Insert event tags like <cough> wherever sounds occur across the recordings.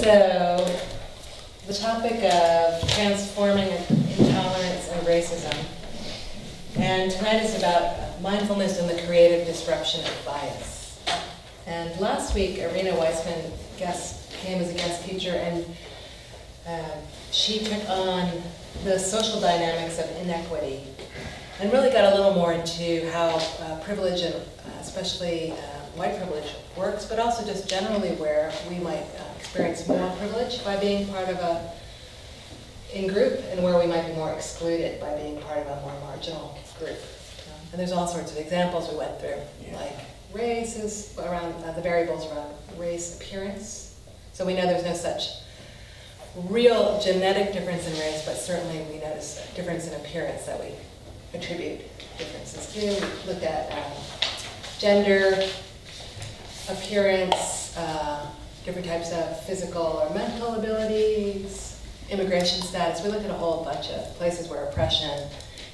So, the topic of transforming intolerance and racism. And tonight is about mindfulness and the creative disruption of bias. And last week, Irina Weissman guest, came as a guest teacher, and uh, she took on the social dynamics of inequity and really got a little more into how uh, privilege and uh, especially uh, white privilege works, but also just generally where we might uh, experience more privilege by being part of a in group and where we might be more excluded by being part of a more marginal group. Um, and there's all sorts of examples we went through, yeah. like races around uh, the variables around race appearance. So we know there's no such real genetic difference in race, but certainly we notice a difference in appearance that we attribute differences to. We looked at um, gender, appearance, uh, different types of physical or mental abilities, immigration status. We looked at a whole bunch of places where oppression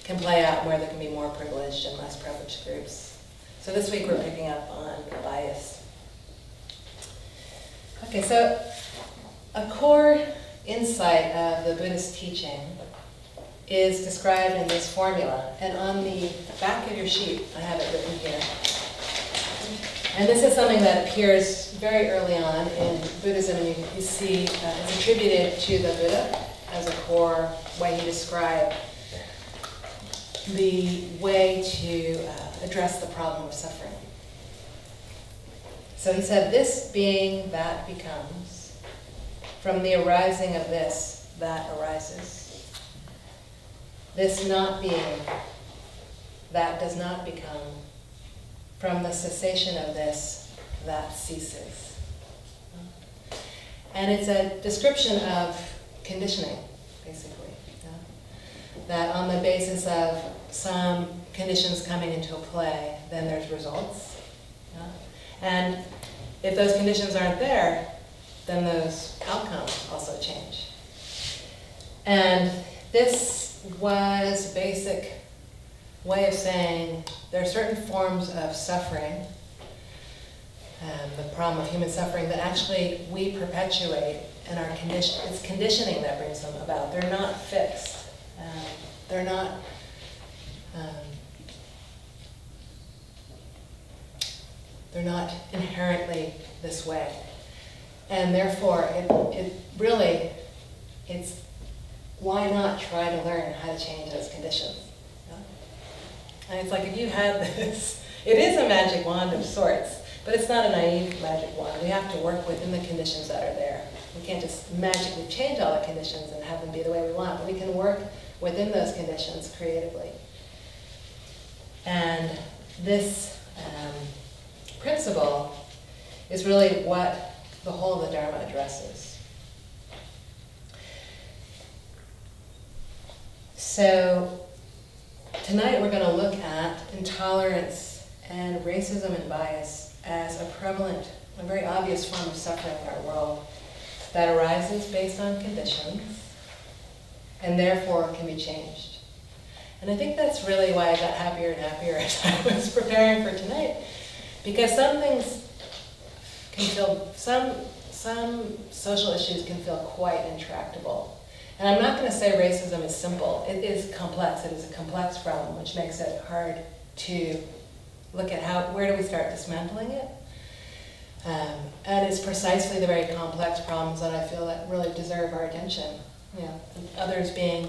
can play out, where there can be more privileged and less privileged groups. So this week we're picking up on bias. Okay, so a core insight of the Buddhist teaching is described in this formula. And on the back of your sheet, I have it written here. And this is something that appears very early on in Buddhism, you, you see uh, it's attributed to the Buddha as a core way he described the way to uh, address the problem of suffering. So he said, this being that becomes, from the arising of this, that arises. This not being, that does not become, from the cessation of this, that ceases. And it's a description of conditioning, basically. Yeah? That on the basis of some conditions coming into play, then there's results. Yeah? And if those conditions aren't there, then those outcomes also change. And this was a basic way of saying there are certain forms of suffering, um, the problem of human suffering, that actually we perpetuate and our condition, it's conditioning that brings them about. They're not fixed. Um, they're not um, they're not inherently this way. And therefore, it, it really, it's why not try to learn how to change those conditions? And it's like if you had <laughs> this, it is a magic wand of sorts, but it's not a naive magic wand. We have to work within the conditions that are there. We can't just magically change all the conditions and have them be the way we want, but we can work within those conditions creatively. And this um, principle is really what the whole of the Dharma addresses. So Tonight we're going to look at intolerance and racism and bias as a prevalent, a very obvious form of suffering in our world that arises based on conditions and therefore can be changed. And I think that's really why I got happier and happier <laughs> as I was preparing for tonight, because some things can feel, some, some social issues can feel quite intractable and I'm not going to say racism is simple. It is complex. It is a complex problem, which makes it hard to look at how, where do we start dismantling it? Um, and it's precisely the very complex problems that I feel that really deserve our attention. Yeah. others being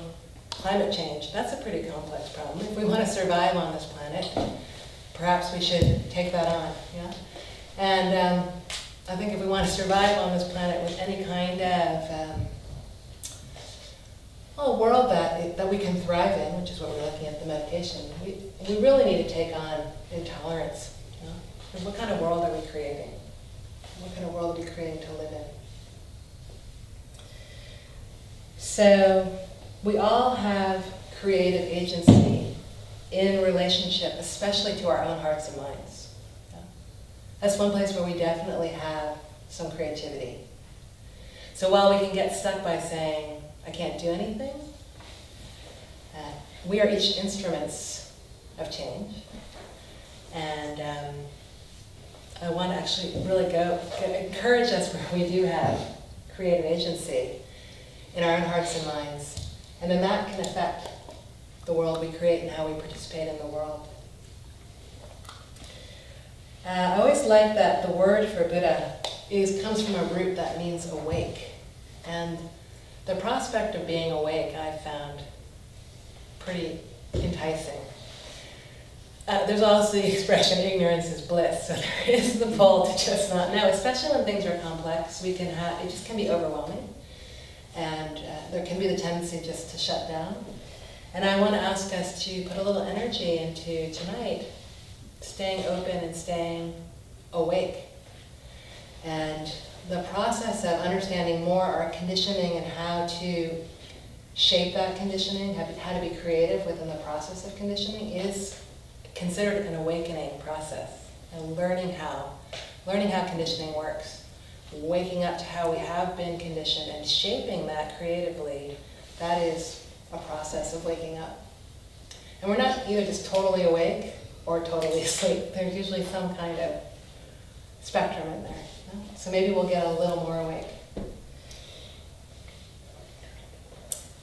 climate change. That's a pretty complex problem. If we want to survive on this planet, perhaps we should take that on. Yeah. And um, I think if we want to survive on this planet with any kind of um, well, a world that, that we can thrive in, which is what we're looking at the meditation, we, we really need to take on intolerance. You know? And what kind of world are we creating? What kind of world are we creating to live in? So we all have creative agency in relationship, especially to our own hearts and minds. That's one place where we definitely have some creativity. So while we can get stuck by saying, I can't do anything. Uh, we are each instruments of change. And um, I want to actually really go, encourage us where we do have creative agency in our own hearts and minds. And then that can affect the world we create and how we participate in the world. Uh, I always like that the word for Buddha is, comes from a root that means awake. And the prospect of being awake I've found pretty enticing. Uh, there's also <laughs> the expression ignorance is bliss, so <laughs> there is the pull to just not know, especially when things are complex. We can have, it just can be overwhelming, and uh, there can be the tendency just to shut down. And I want to ask us to put a little energy into tonight, staying open and staying awake. And the process of understanding more our conditioning and how to shape that conditioning, how to be creative within the process of conditioning is considered an awakening process and learning how, learning how conditioning works, waking up to how we have been conditioned and shaping that creatively, that is a process of waking up. And we're not either just totally awake or totally <laughs> asleep. There's usually some kind of spectrum in there. So maybe we'll get a little more awake.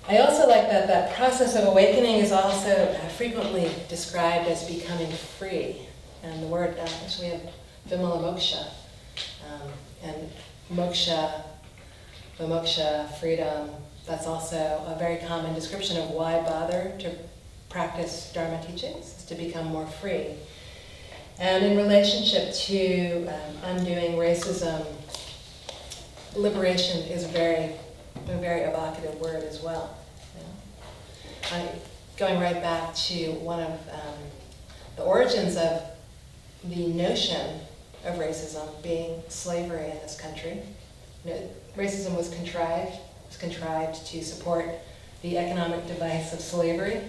I also like that that process of awakening is also frequently described as becoming free. And the word, uh, we have Vimala Um, and moksha, vimoksha, freedom, that's also a very common description of why bother to practice Dharma teachings, is to become more free. And in relationship to um, undoing racism, liberation is very a very evocative word as well. Going right back to one of um, the origins of the notion of racism being slavery in this country. You know, racism was contrived, was contrived to support the economic device of slavery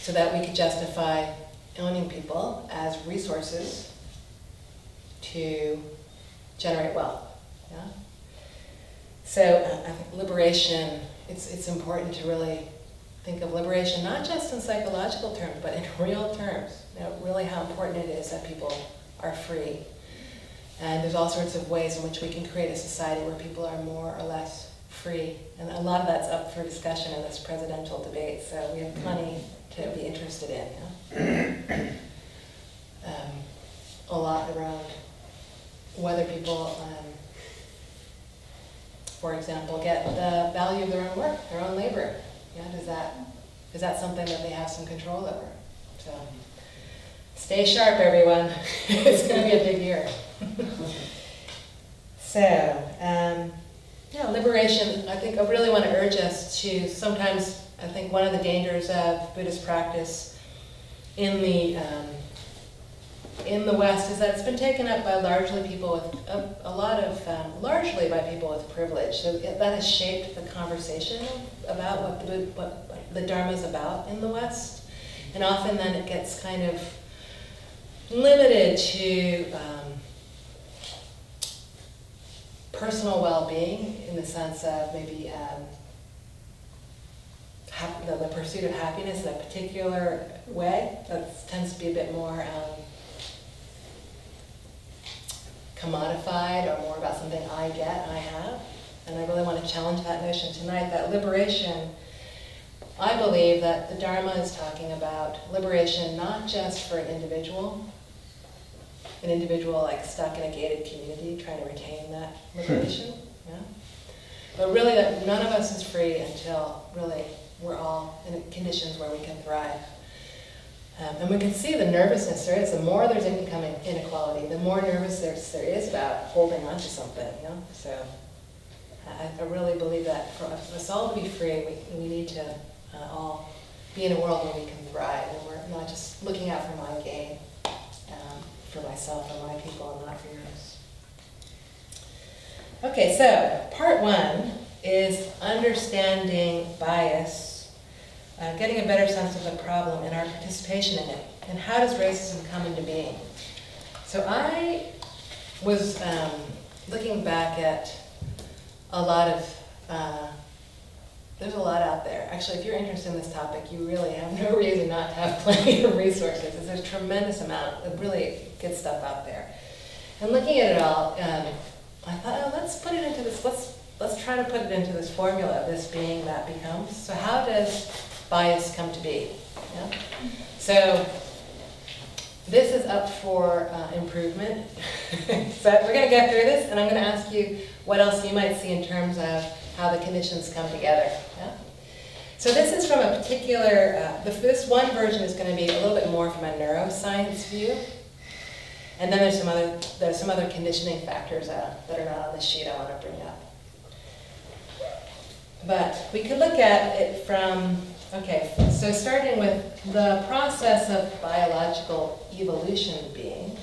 so that we could justify owning people as resources to generate wealth. Yeah? So uh, I think liberation, it's, it's important to really think of liberation not just in psychological terms, but in <laughs> real terms. You know, really how important it is that people are free. And there's all sorts of ways in which we can create a society where people are more or less free. And a lot of that's up for discussion in this presidential debate, so we have plenty to be interested in. You <coughs> know? um, a lot around whether people um, for example, get the value of their own work, their own labor. Yeah, does that is that something that they have some control over? So stay sharp, everyone. <laughs> it's going to be a big year. <laughs> so, um, yeah, liberation. I think I really want to urge us to sometimes. I think one of the dangers of Buddhist practice in the um, in the West is that it's been taken up by largely people with a, a lot of, um, largely by people with privilege. So it, that has shaped the conversation about what the, what the Dharma is about in the West. And often then it gets kind of limited to um, personal well-being in the sense of maybe um, the, the, pursuit of happiness in a particular way. That tends to be a bit more um, commodified or more about something I get, I have. And I really want to challenge that notion tonight, that liberation, I believe that the Dharma is talking about liberation not just for an individual, an individual like stuck in a gated community trying to retain that hmm. liberation, yeah? But really that none of us is free until really we're all in conditions where we can thrive. Um, and we can see the nervousness there is. The more there's income inequality, the more nervous there's, there is about holding on to something. You know? So I, I really believe that for us all to be free, we, we need to uh, all be in a world where we can thrive and we're not just looking out for my gain, um, for myself and my people and not for yours. Okay, so part one is understanding bias uh, getting a better sense of the problem and our participation in it, and how does racism come into being. So I was um, looking back at a lot of, uh, there's a lot out there. Actually, if you're interested in this topic, you really have no <laughs> reason not to have plenty of resources. There's a tremendous amount of really good stuff out there. And looking at it all, um, I thought, oh, let's put it into this, let's let's try to put it into this formula, this being that becomes. So how does bias come to be? Yeah? So this is up for uh, improvement. <laughs> so we're going to go through this, and I'm going to ask you what else you might see in terms of how the conditions come together. Yeah? So this is from a particular, uh, this one version is going to be a little bit more from a neuroscience view. And then there's some other, there's some other conditioning factors uh, that are not on the sheet I want to bring up. But we could look at it from, okay, so starting with the process of biological evolution being,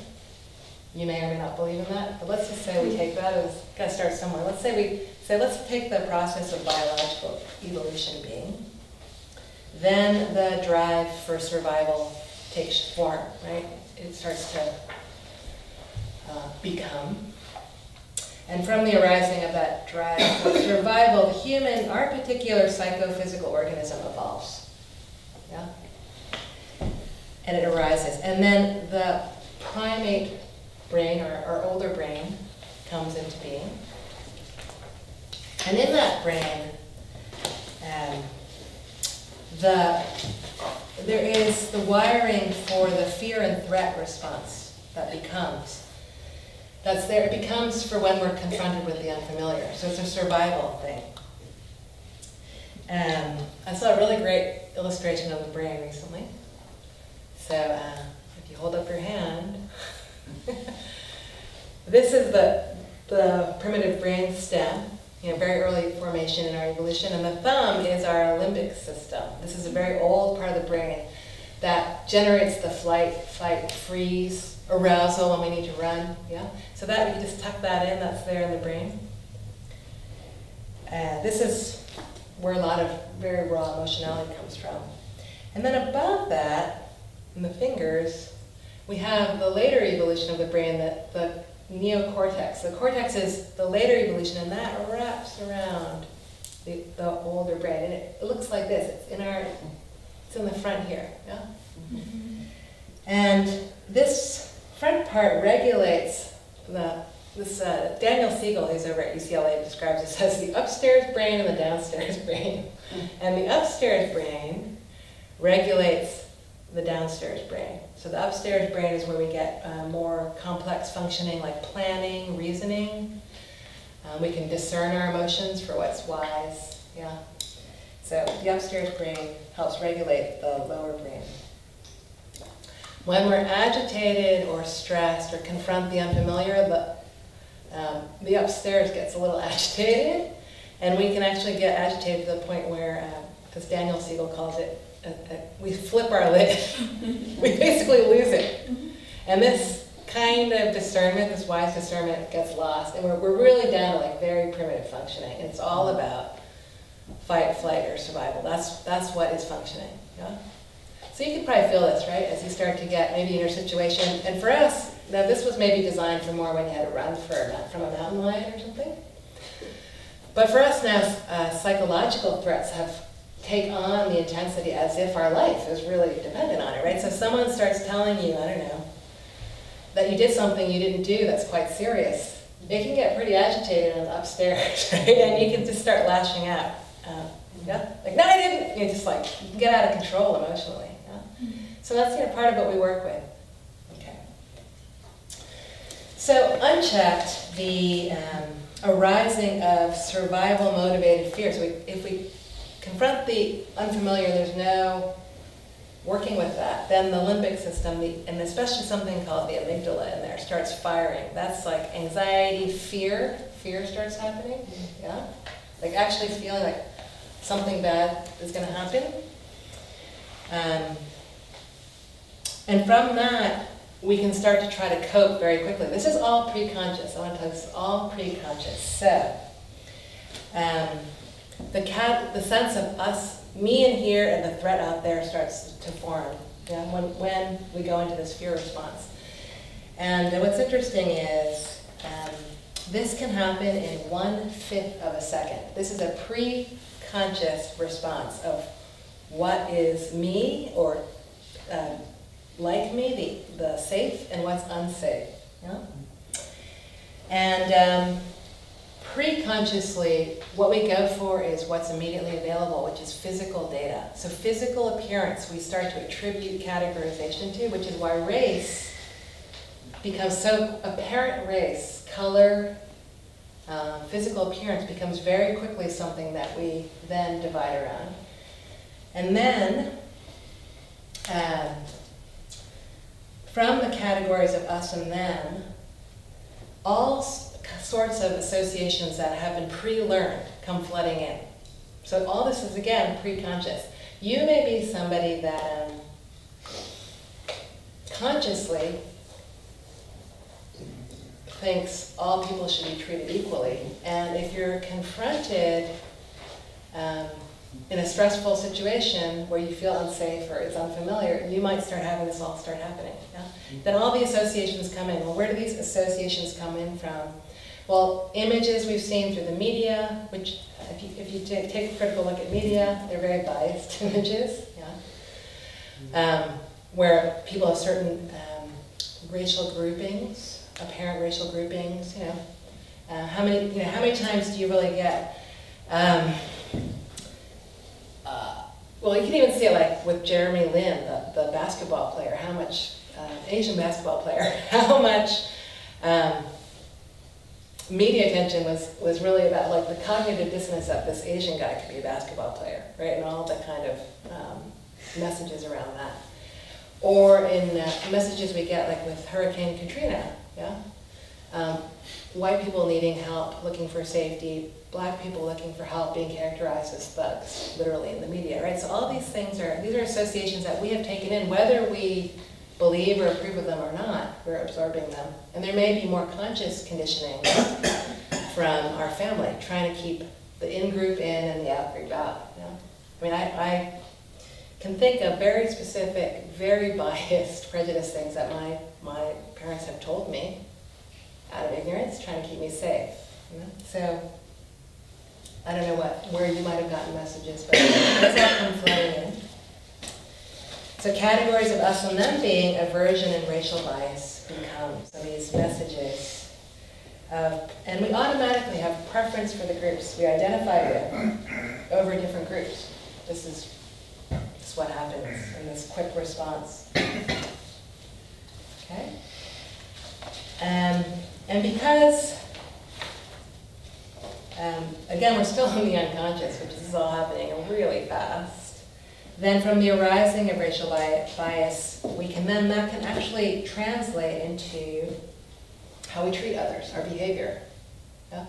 you may or may not believe in that, but let's just say we take that as, gotta start somewhere. Let's say we say, let's take the process of biological evolution being. Then the drive for survival takes form, right? It starts to uh, become. And from the arising of that drive for survival, the human, our particular psychophysical organism evolves. Yeah? And it arises. And then the primate brain, or, or older brain, comes into being. And in that brain, um, the, there is the wiring for the fear and threat response that becomes. That's there. It becomes for when we're confronted with the unfamiliar. So it's a survival thing. Um, I saw a really great illustration of the brain recently. So uh, if you hold up your hand, <laughs> this is the, the primitive brain stem you know, very early formation in our evolution. And the thumb is our limbic system. This is a very old part of the brain that generates the flight, fight, freeze, arousal when we need to run. Yeah. So that we can just tuck that in. That's there in the brain. And this is where a lot of very raw emotionality comes from. And then above that, in the fingers, we have the later evolution of the brain, that the neocortex. The cortex is the later evolution, and that wraps around the, the older brain. And it, it, looks like this. It's in our, it's in the front here. Yeah. Mm-hmm. And this front part regulates the this uh, Daniel Siegel, who's over at UCLA, describes this as the upstairs brain and the downstairs <laughs> brain. And the upstairs brain regulates the downstairs brain. So the upstairs brain is where we get uh, more complex functioning like planning, reasoning. Um, we can discern our emotions for what's wise. Yeah. So the upstairs brain helps regulate the lower brain. When we're agitated or stressed or confront the unfamiliar, the, um, the upstairs gets a little <laughs> agitated, and we can actually get agitated to the point where, uh, Daniel Siegel calls it we flip our lid. <laughs> we basically lose it. And this kind of discernment, this wise discernment gets lost. And we're, we're really down to like very primitive functioning. It's all about fight, flight, or survival. That's, that's what is functioning. Yeah? So you can probably feel this, right? As you start to get maybe in your situation. And for us, now this was maybe designed for more when you had to run for, from a mountain lion or something. But for us now, uh, psychological threats have take on the intensity as if our life is really dependent on it, right? So if someone starts telling you, I don't know, that you did something you didn't do that's quite serious, it can get pretty agitated and upstairs, <laughs> right? And you can just start lashing out. Uh, yeah? Like, no, I didn't. You just like, you can get out of control emotionally. So that's you know, part of what we work with. Okay. So unchecked, the um, arising of survival motivated fear. So if we confront the unfamiliar, there's no working with that, then the limbic system, the, and especially something called the amygdala in there, starts firing. That's like anxiety, fear. Fear starts happening, mm-hmm. yeah? Like actually feeling like something bad is going to happen. Um, and from that, we can start to try to cope very quickly. This is all pre-conscious. I want to tell you, this is all pre-conscious. So, um, the, cat, the sense of us, me in here and the threat out there starts to form yeah, when, when we go into this fear response. And what's interesting is um, this can happen in one-fifth of a second. This is a pre-conscious response of what is me or uh, like me, the, the safe, and what's unsafe. Yeah? And um, pre-consciously, what we go for is what's immediately available, which is physical data. So physical appearance, we start to attribute categorization to, which is why race becomes so apparent race, color, um, physical appearance becomes very quickly something that we then divide around. And then, um, from the categories of us and them, all sorts of associations that have been pre-learned come flooding in. So all this is, again, pre-conscious. You may be somebody that um, consciously thinks all people should be treated equally. And if you're confronted um, in a stressful situation where you feel unsafe or it's unfamiliar, you might start having this all start happening. Yeah? Then all the associations come in. Well, where do these associations come in from? Well, images we've seen through the media, which if you, if you take, a critical look at media, they're very biased <laughs> images, yeah? Um, where people have certain um, racial groupings, apparent racial groupings, you know. Uh, how many, you know, how many times do you really get um, well, you can even see it like with Jeremy Lin, the, the basketball player, how much, uh, Asian basketball player, <laughs> how much um, media attention was, was really about like the cognitive dissonance that this Asian guy could be a basketball player, right? And all the kind of um, messages around that. Or in uh, messages we get like with Hurricane Katrina, yeah? Um, white people needing help, looking for safety, black people looking for help being characterized as thugs, literally in the media, right? So all these things are, these are associations that we have taken in, whether we believe or approve of them or not, we're absorbing them. And there may be more conscious conditioning <coughs> from our family, trying to keep the in-group in and the out-group out. You know? I mean, I, I can think of very specific, very <laughs> biased, prejudiced things that my, my parents have told me out of ignorance, trying to keep me safe. You know? So I don't know what where you might have gotten messages, but those all come flooding in. So categories of us and them being aversion and racial bias become so these messages. Of, and we automatically have preference for the groups we identify with over different groups. This is, this is what happens in this quick response. Okay? Um, and because um, again, we're still in the unconscious, which is all happening really fast. Then from the arising of racial bias, we can then, that can actually translate into how we treat others, our behavior. Yeah?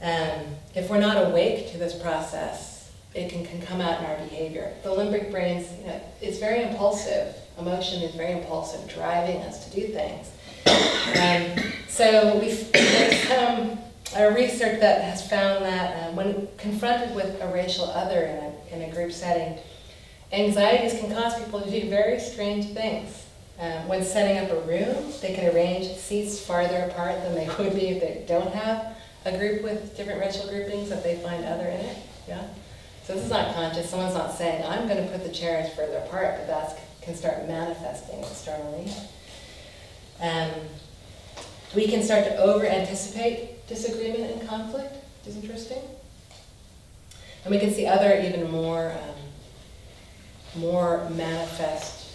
Um, if we're not awake to this process, it can, can come out in our behavior. The limbic brain you know, is very impulsive. Emotion is very impulsive, driving us to do things. <coughs> Um, so we, there's a research that has found that um, when confronted with a racial other in a, in a group setting, anxieties can cause people to do very strange things. Um, when setting up a room, they can arrange seats farther apart than they <laughs> would be if they don't have a group with different racial groupings that they find other in it. Yeah. So this is not conscious. Someone's not saying, I'm going to put the chairs further apart, but that can start manifesting externally. Um, we can start to over-anticipate disagreement and conflict, is interesting. And we can see other even more, um, more manifest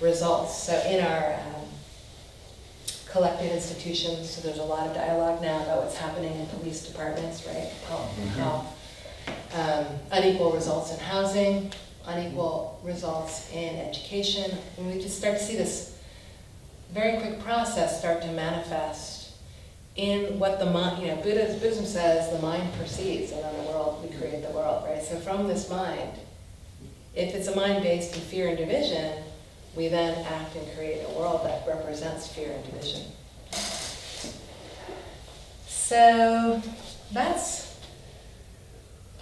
results. So in our um, collective institutions, so there's a lot of dialogue now about what's happening in police departments, right? How, mm -hmm. how um, unequal results in housing, unequal results in education. And we just start to see this very quick process start to manifest in what the mind, you know, Buddhism, Buddhism says the mind perceives, and in the world we create the world, right? So from this mind, if it's a mind based in fear and division, we then act and create a world that represents fear and division. So that's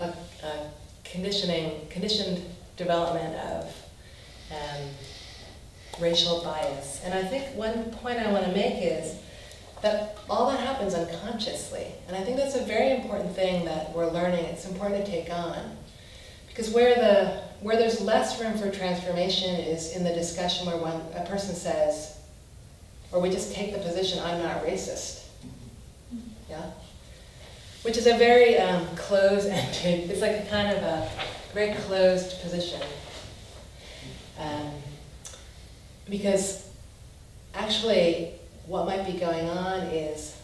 a, a conditioning, conditioned development of um, racial bias. And I think one point I want to make is that all that happens unconsciously. And I think that's a very important thing that we're learning. It's important to take on. Because where, the, where there's less room for transformation is in the discussion where one, a person says, or we just take the position, I'm not racist. Yeah? which is a very um, closed-ended, <laughs> it's like a kind of a very closed position. Um, because actually, what might be going on is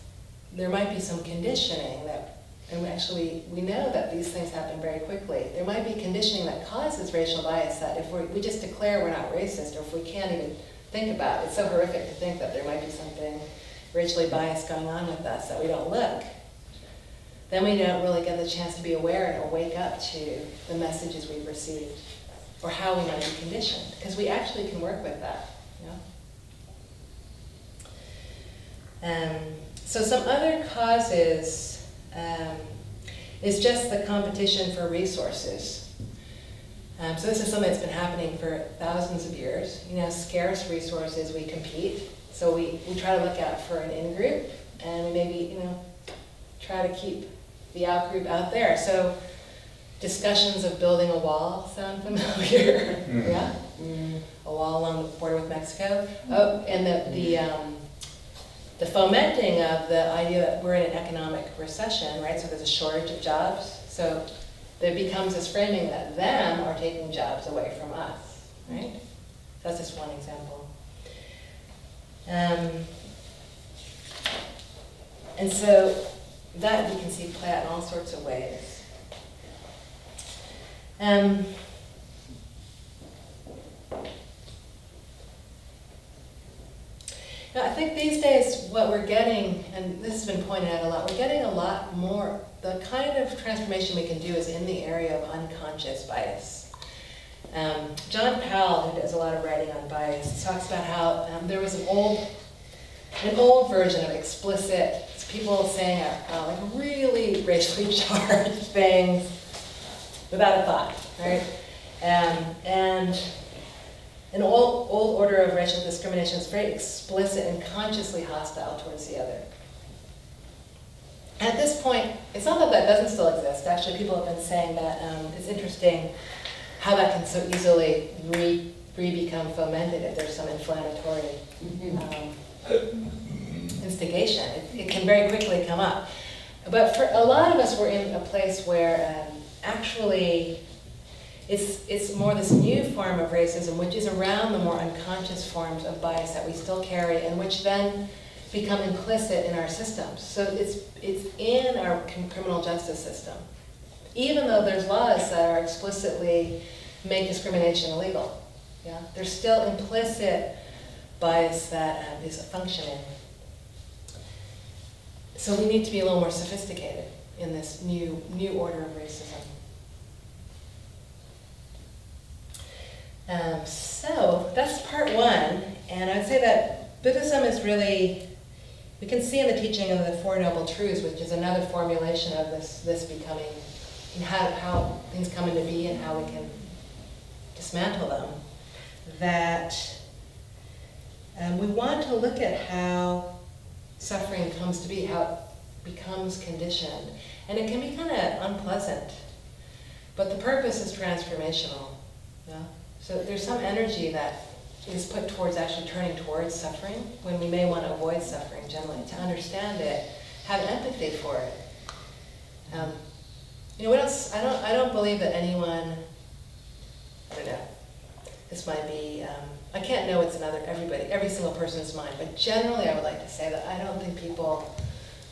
there might be some conditioning that, and actually we know that these things happen very quickly. There might be conditioning that causes racial bias that if we we just declare we're not racist, or if we can't even think about it, it's so horrific to think that there might be something racially biased going on with us that we don't look. Then we don't really get the chance to be aware or wake up to the messages we've received or how we might be conditioned, because we actually can work with that. You know? Um, so some other causes um, is just the competition for resources. Um, so this is something that's been happening for thousands of years. You know, scarce resources, we compete. So we, we try to look out for an in-group, and we maybe, you know, try to keep the out-group out there. So discussions of building a wall sound <laughs> familiar? Mm. yeah? Mm. A wall along the border with Mexico. Oh, and the, the, um, the fomenting of the idea that we're in an economic recession, right? So there's a shortage of jobs. So there becomes this framing that them are taking jobs away from us, right? That's just one example. Um, and so that we can see play out in all sorts of ways. Um, I think these days what we're getting, and this has been pointed out a lot, we're getting a lot more, the kind of transformation we can do is in the area of unconscious bias. Um, John Powell, who does a lot of writing on bias, talks about how um, there was an old, an old version of explicit people saying uh, like really racially <laughs> charged things without a thought, right? Um, and an old, old order of racial discrimination is very explicit and consciously hostile towards the other. At this point, it's not that that doesn't still exist. Actually, people have been saying that um, it's interesting how that can so easily re, re become fomented if there's some inflammatory um, instigation. It, it, can very quickly come up. But for a lot of us, we're in a place where um, actually it's, it's more this new form of racism, which is around the more unconscious forms of bias that we still carry, and which then become implicit in our systems. So it's, it's in our criminal justice system. Even though there's laws that are explicitly make discrimination illegal, yeah, there's still implicit bias that um, is functioning. So we need to be a little more sophisticated in this new, new order of racism. Um, so that's part one, and I'd say that Buddhism is really, we can see in the teaching of the Four Noble Truths, which is another formulation of this, this becoming, and how, how things come into being and how we can dismantle them, that um, we want to look at how suffering comes to be, how it becomes conditioned. And it can be kind of unpleasant. But the purpose is transformational. So there's some energy that is put towards actually turning towards suffering when we may want to avoid suffering generally, to understand it, have empathy for it. Um, you know, what don't, I, don't, I don't believe that anyone, I don't know, this might be um, I can't know it's another, everybody, every single person's mind, but generally I would like to say that I don't think people,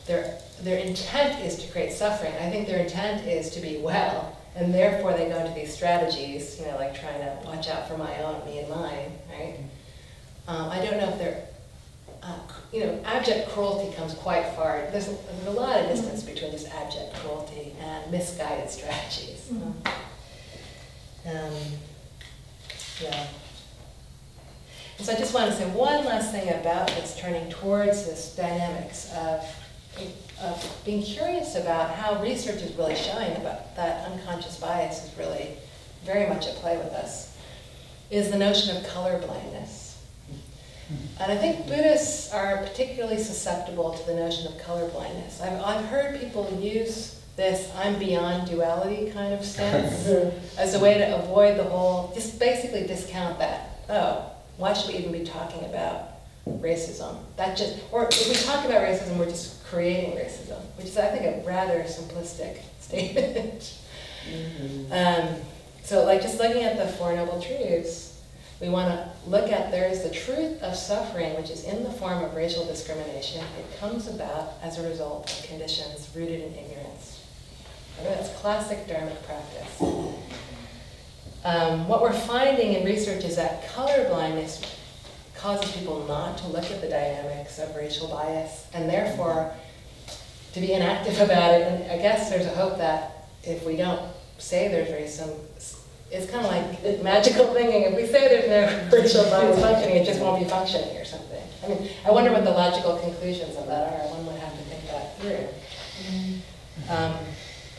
their, their intent is to create suffering. I think their intent is to be well, and therefore they go into these strategies, you know, like trying to watch out for my own, me and mine, right? Um, I don't know if they're, uh, you know, abject cruelty comes quite far. There's a, there's a lot of distance between just abject cruelty and misguided strategies. Mm -hmm. um, yeah. So I just want to say one last thing about this turning towards this dynamics of, of being curious about how research is really showing about that unconscious bias is really very much at play with us, is the notion of color blindness. And I think Buddhists are particularly susceptible to the notion of color blindness. I've, I've heard people use this I'm beyond duality kind of stance <laughs> as a way to avoid the whole, just basically discount that. Oh, why should we even be talking about racism. That just, or if we talk about racism, we're just creating racism, which is, I think, a rather simplistic <laughs> statement. Mm-hmm. Um, so, like, just looking at the Four Noble Truths, we want to look at there is the truth of suffering, which is in the form of racial discrimination. It comes about as a result of conditions rooted in ignorance. That's classic Dharmic practice. Um, what we're finding in research is that color blindness causes people not to look at the dynamics of racial bias and therefore to be inactive <laughs> about it. And I guess there's a hope that if we don't say there's racism, it's kind of like magical <laughs> thinking. If we say there's no <laughs> racial bias functioning, it just won't be functioning or something. I mean, I wonder what the logical conclusions of that are. One would have to think that through. Um,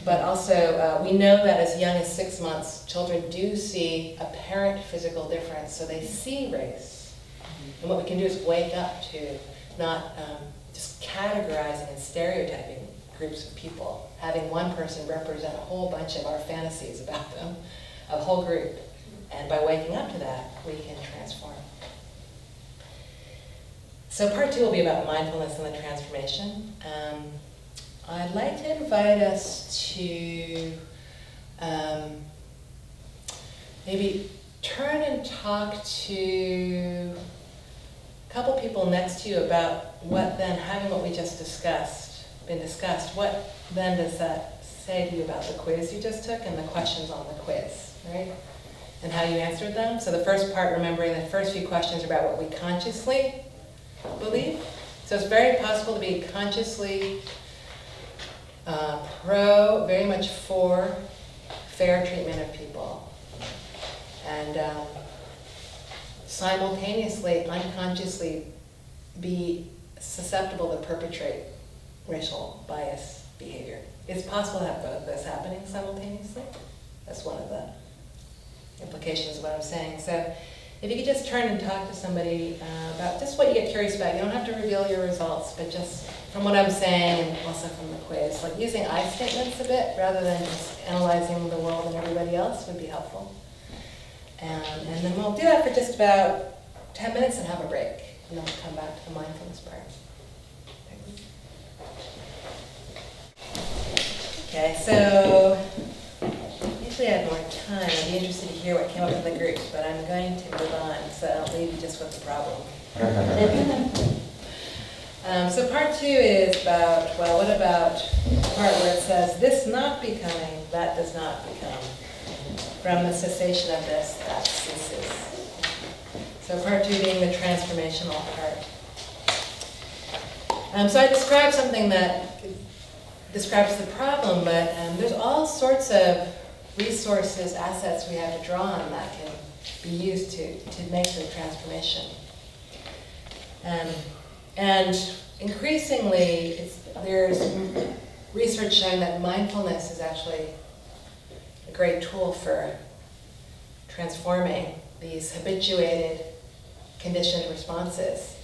but also, uh, we know that as young as six months, children do see apparent physical difference. So they see race. And what we can do is wake up to not um, just categorizing and stereotyping groups of people, having one person represent a whole bunch of our fantasies about them, a whole group. And by waking up to that, we can transform. So part two will be about mindfulness and the transformation. Um, I'd like to invite us to um, maybe turn and talk to couple people next to you about what then, having what we just discussed, been discussed, what then does that say to you about the quiz you just took and the questions on the quiz, right? And how you answered them. So the first part, remembering the first few questions about what we consciously believe. So it's very possible to be consciously uh, pro, very much for fair treatment of people. And um, simultaneously, unconsciously be susceptible to perpetrate racial bias behavior. It's possible to have both of those happening simultaneously. That's one of the implications of what I'm saying. So if you could just turn and talk to somebody uh, about just what you get curious about. You don't have to reveal your results, but just from what I'm saying and also from the quiz, like using I statements a bit rather than just analyzing the world and everybody else would be helpful. And, and then we'll do that for just about 10 minutes and have a break. And then we'll come back to the mindfulness part. Okay, so usually I have more time. I'd be interested to hear what came up in the group, but I'm going to move on, so I'll leave you just with the problem. <laughs> Um, so part two is about, well, what about the part where it says, this not becoming, that does not become. From the cessation of this, that ceases. So part two being the transformational part. Um, so I described something that describes the problem, but um, there's all sorts of resources, assets we have to draw on that can be used to, to make the transformation. Um, and increasingly, there's research showing that mindfulness is actually a great tool for transforming these habituated, conditioned responses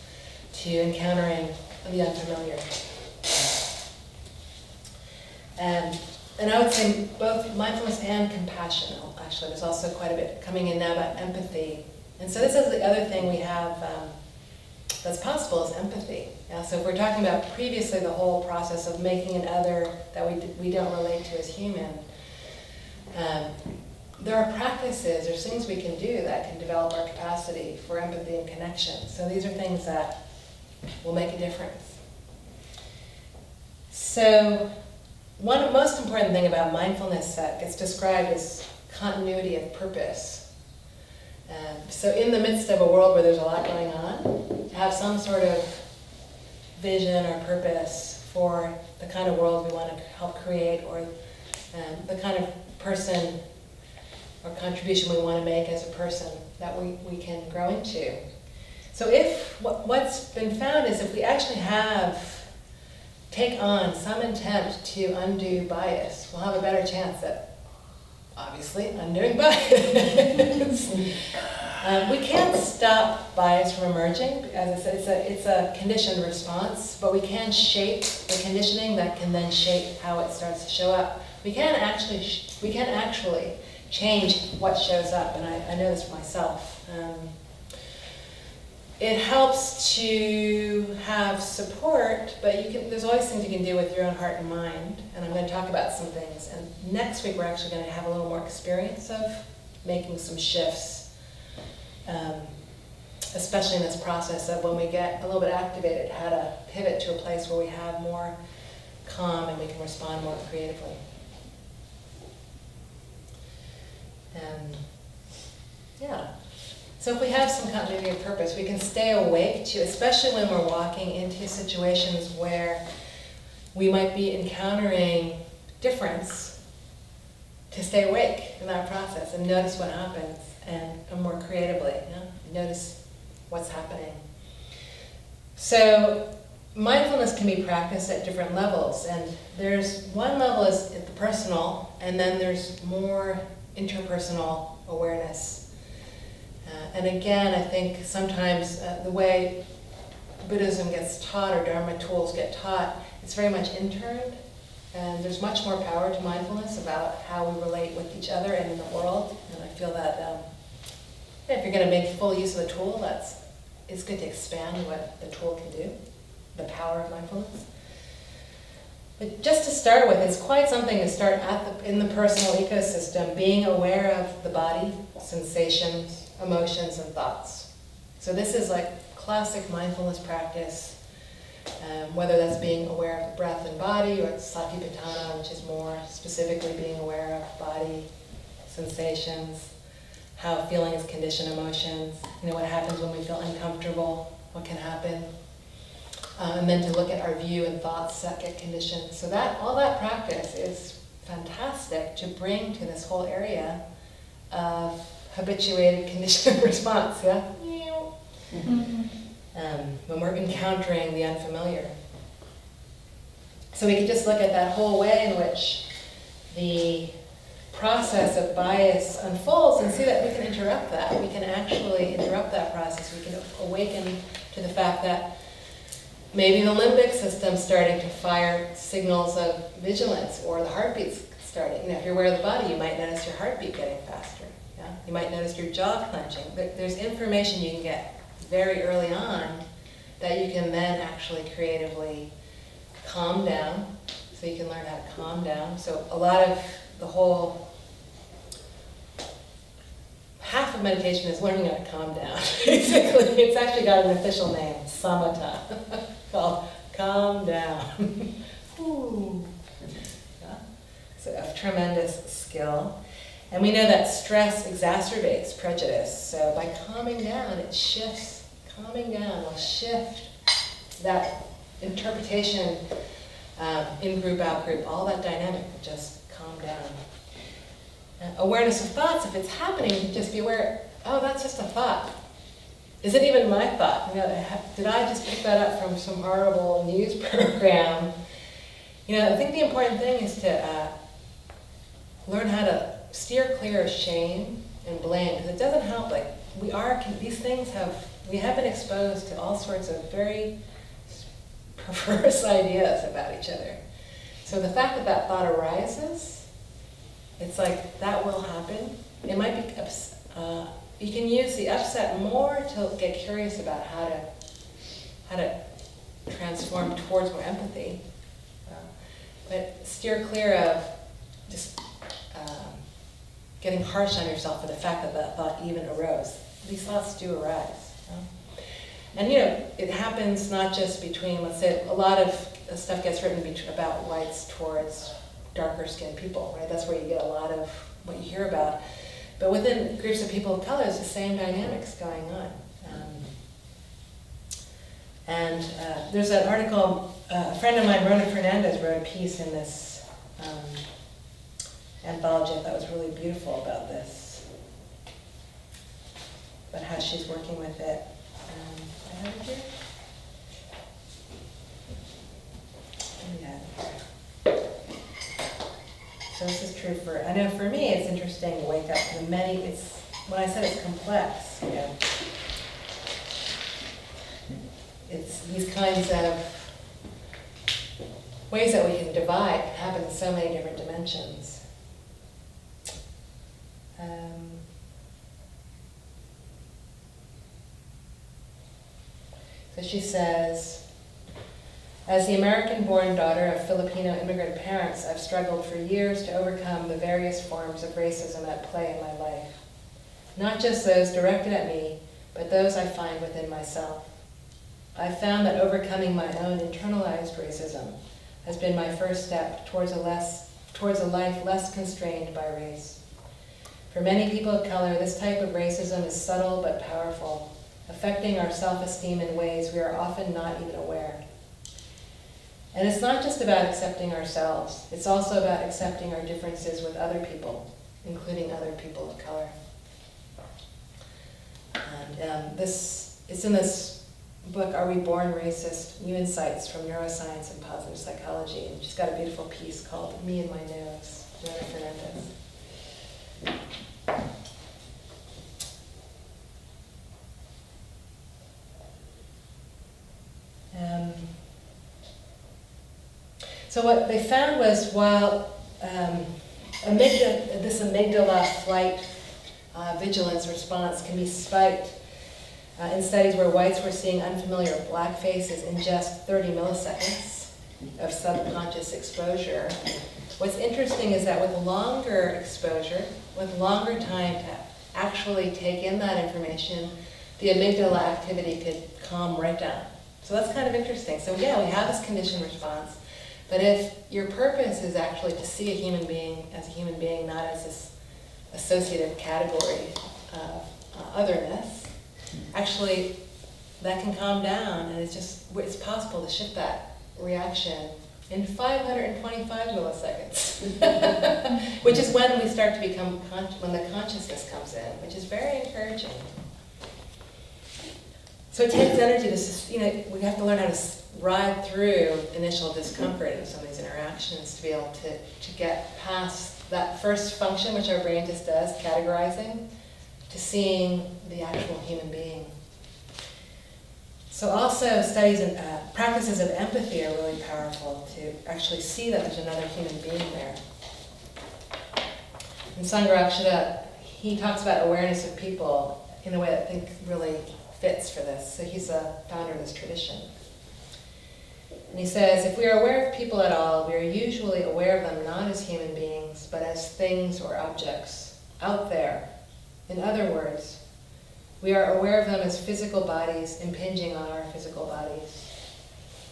to encountering the unfamiliar. And, and I would say both mindfulness and compassion, actually, there's also quite a bit coming in now about empathy. And so this is the other thing we have um, that's possible is empathy. Yeah, so if we're talking about previously the whole process of making an other that we, we don't relate to as human, um, there are practices, there's things we can do that can develop our capacity for empathy and connection. So these are things that will make a difference. So one most important thing about mindfulness that gets described is continuity of purpose. Um, so in the midst of a world where there's a lot going on, to have some sort of vision or purpose for the kind of world we want to help create or um, the kind of person or contribution we want to make as a person that we, we can grow into. So if what, what's been found is if we actually have take on some intent to undo bias, we'll have a better chance at obviously undoing <laughs> bias. um, we can't stop bias from emerging. As I said, it's a, it's a conditioned response, but we can shape the conditioning that can then shape how it starts to show up. We can actually, we can actually change what shows up, and I, I know this for myself. Um, it helps to have support, but you can, there's always things you can do with your own heart and mind. And I'm going to talk about some things. And next week, we're actually going to have a little more experience of making some shifts, um, especially in this process of when we get a little bit activated, how to pivot to a place where we have more calm and we can respond more creatively. And yeah. So if we have some continuity of purpose, we can stay awake to, especially when we're walking into situations where we might be encountering difference, to stay awake in that process and notice what happens and, and more creatively, you know? notice what's happening. So mindfulness can be practiced at different levels, and there's one level is the personal, and then there's more interpersonal awareness. Uh, and again, I think sometimes uh, the way Buddhism gets taught or Dharma tools get taught, it's very much interned. And there's much more power to mindfulness about how we relate with each other and in the world. And I feel that um, if you're going to make full use of the tool, that's it's good to expand what the tool can do, the power of mindfulness. But just to start with, it's quite something to start at the, in the personal ecosystem, being aware of the body, sensations, emotions, and thoughts. So this is like classic mindfulness practice, um, whether that's being aware of the breath and body, or it's satipatthana, which is more specifically being aware of body, sensations, how feelings condition emotions, you know, what happens when we feel uncomfortable, what can happen, um, and then to look at our view and thoughts that get conditioned. So that all that practice is fantastic to bring to this whole area of habituated <laughs> conditioned response. Yeah. Mm-hmm. Um, when we're encountering the unfamiliar. So we can just look at that whole way in which the process of bias unfolds and see that we can interrupt that. We can actually interrupt that process. We can awaken to the fact that Maybe the limbic system starting to fire signals of vigilance or the heartbeat's starting. You know, if you're aware of the body, you might notice your heartbeat getting faster. Yeah? You might notice your jaw clenching. There's information you can get very early on that you can then actually creatively calm down. So you can learn how to calm down. So a lot of the whole half of meditation is learning how to calm down. <laughs> Basically, it's actually got an official name, samatha. <laughs> called Calm Down. <laughs> Yeah. So of tremendous skill. And we know that stress exacerbates prejudice. So by calming down, it shifts. Calming down will shift that interpretation um, in group, out group, all that dynamic will just calm down. Uh, awareness of thoughts, if it's happening, just be aware, oh, that's just a thought. Is it even my thought? You know, did I just pick that up from some horrible news <laughs> program? You know, I think the important thing is to uh, learn how to steer clear of shame and blame because it doesn't help. Like we are, these things have, we have been exposed to all sorts of very perverse <laughs> ideas about each other. So the fact that that thought arises, it's like that will happen. It might be uh, you can use the upset more to get curious about how to how to transform towards more empathy. Uh, but steer clear of just um, getting harsh on yourself for the fact that that thought even arose. These thoughts do arise. And you know, it happens not just between, let's say, a lot of stuff gets written about whites towards darker skinned people, right? That's where you get a lot of what you hear about. But within groups of people of color, it's the same dynamics going on. Um, and uh, there's an article, uh, a friend of mine, Rona Fernandez, wrote a piece in this um, anthology that was really beautiful about this, about how she's working with it. Um, I have it here. Yeah. This is true for, I know for me, it's interesting to wake up to the many, it's, when I said it's complex, you know, it's these kinds of ways that we can divide happen in so many different dimensions. Um, So she says, as the American-born daughter of Filipino immigrant parents, I've struggled for years to overcome the various forms of racism at play in my life. Not just those directed at me, but those I find within myself. I've found that overcoming my own internalized racism has been my first step towards a, less, towards a life less constrained by race. For many people of color, this type of racism is subtle but powerful, affecting our self-esteem in ways we are often not even aware. And it's not just about accepting ourselves, it's also about accepting our differences with other people, including other people of color. And um, this, it's in this book, Are We Born Racist? New Insights from Neuroscience and Positive Psychology. And she's got a beautiful piece called Me and My Nose, Joanna Fernandez. Um, so what they found was while um, amygdala, this amygdala flight uh, vigilance response can be spiked uh, in studies where whites were seeing unfamiliar black faces in just 30 milliseconds of subconscious exposure. What's interesting is that with longer exposure, with longer time to actually take in that information, the amygdala activity could calm right down. So that's kind of interesting. So yeah, we have this conditioned response, but if your purpose is actually to see a human being as a human being, not as this associative category of uh, otherness, actually that can calm down and it's just, it's possible to shift that reaction in 525 milliseconds, <laughs> which is when we start to become, when the consciousness comes in, which is very encouraging. So it takes energy to, you know, we have to learn how to ride through initial discomfort in some of these interactions to be able to, to get past that first function, which our brain just does, categorizing, to seeing the actual human being. So also studies and uh, practices of empathy are really powerful to actually see that there's another human being there. And Sangharakshita, he talks about awareness of people in a way that I think really fits for this. So he's a founder of this tradition. And he says, if we are aware of people at all, we are usually aware of them not as human beings, but as things or objects out there. In other words, we are aware of them as physical bodies impinging on our physical bodies.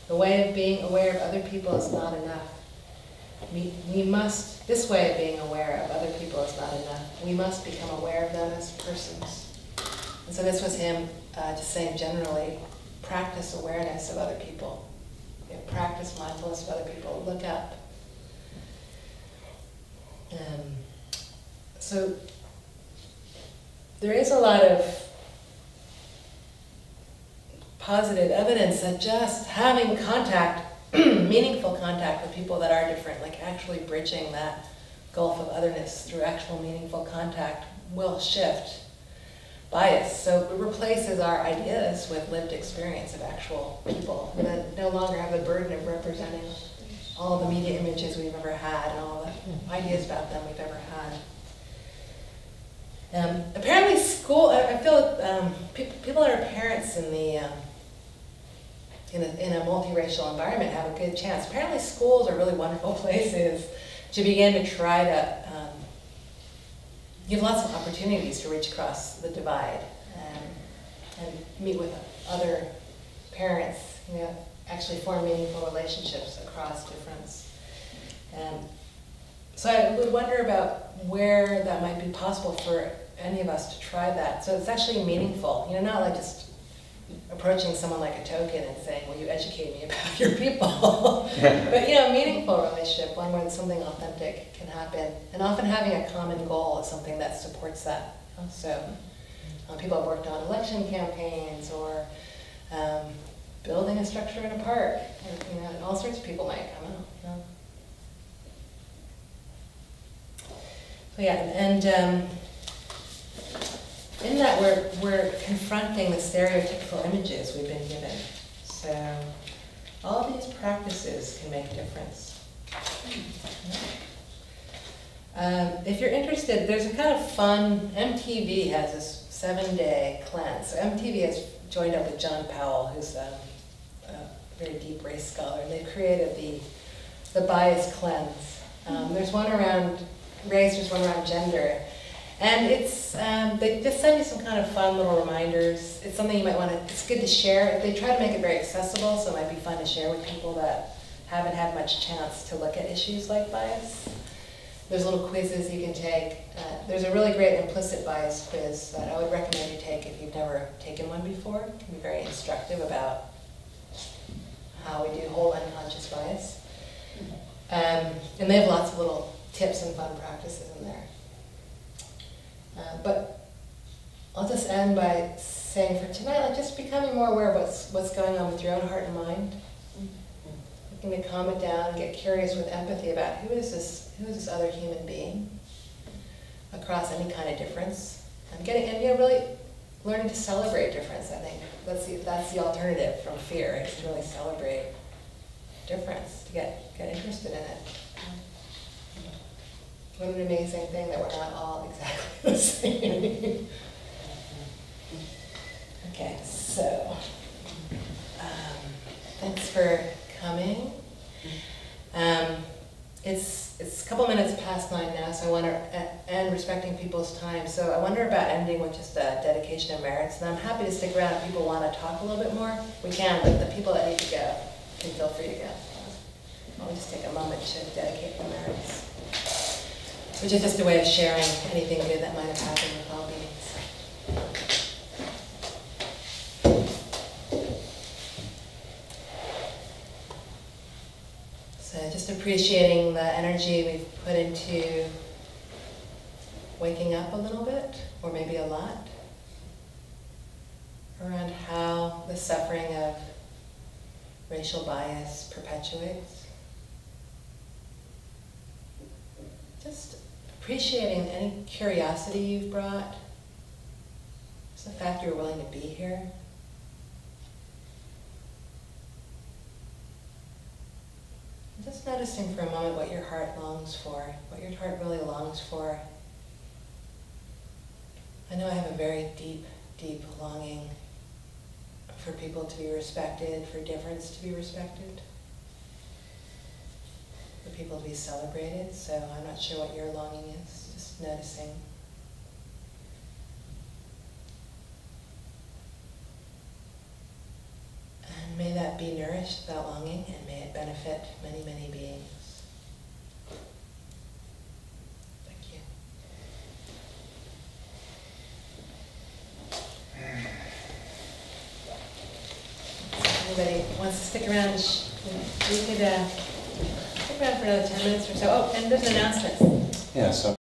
The way of being aware of other people is not enough. We, we must, this way of being aware of other people is not enough. We must become aware of them as persons. And so this was him uh, just saying generally, practice awareness of other people. You know, practice mindfulness of other people. Look up. Um, so there is a lot of positive evidence that just having contact, <clears throat> meaningful contact with people that are different, like actually bridging that gulf of otherness through actual meaningful contact will shift bias. So it replaces our ideas with lived experience of actual people that no longer have the burden of representing all the media images we've ever had and all the ideas about them we've ever had. Um, apparently school, I, feel um, pe people that are parents in the um, in a, in a multiracial environment have a good chance. Apparently schools are really wonderful <laughs> places to begin to try to give lots of opportunities to reach across the divide and, and meet with other parents, you know, actually form meaningful relationships across difference. And so I would wonder about where that might be possible for any of us to try that. So it's actually meaningful, you know, not like just approaching someone like a token and saying, will you educate me about <laughs> your people? <laughs> but, you know, a meaningful relationship, one where something authentic can happen. And often having a common goal is something that supports that. So um, people have worked on election campaigns or um, building a structure in a park. Or, you know, all sorts of people might come out. You know? So yeah, and um, in that we're, we're confronting the stereotypical images we've been given. So all these practices can make a difference. Um, if you're interested, there's a kind of fun, MTV has this seven day cleanse. So MTV has joined up with John Powell, who's um, a very deep race scholar, and they've created the, the bias cleanse. Um, there's one around race, there's one around gender. And it's, um, they just send you some kind of fun little reminders. It's something you might want to, it's good to share. They try to make it very accessible, so it might be fun to share with people that haven't had much chance to look at issues like bias. There's little quizzes you can take. Uh, there's a really great implicit bias quiz that I would recommend you take if you've never taken one before. It can be very instructive about how we do whole unconscious bias. Um, and they have lots of little tips and fun practices in there. Uh, but I'll just end by saying for tonight, like just becoming more aware of what's, what's going on with your own heart and mind. Looking to calm it down, get curious with empathy about who is this, who is this other human being across any kind of difference. And getting, and you know, really learning to celebrate difference, I think. That's the, that's the alternative from fear, is to really celebrate difference, to get, get interested in it. What an amazing thing that we're not all exactly <laughs> the same. okay, so um, thanks for coming. Um, it's it's a couple minutes past nine now, so I wonder, and respecting people's time. So I wonder about ending with just a dedication of merits. And I'm happy to stick around if people want to talk a little bit more. We can, but the people that need to go can feel free to go. I'll just take a moment to dedicate the merits which is just a way of sharing anything good that might have happened with all meetings. So just appreciating the energy we've put into waking up a little bit, or maybe a lot, around how the suffering of racial bias perpetuates. Just appreciating any curiosity you've brought, just the fact you're willing to be here. Just noticing for a moment what your heart longs for, what your heart really longs for. I know I have a very deep, deep longing for people to be respected, for difference to be respected for people to be celebrated, so I'm not sure what your longing is, just noticing. And may that be nourished, that longing, and may it benefit many, many beings. Thank you. Anybody wants to stick around, we could, uh, around for another ten minutes or so. Oh, and there's an announcement. Yeah, so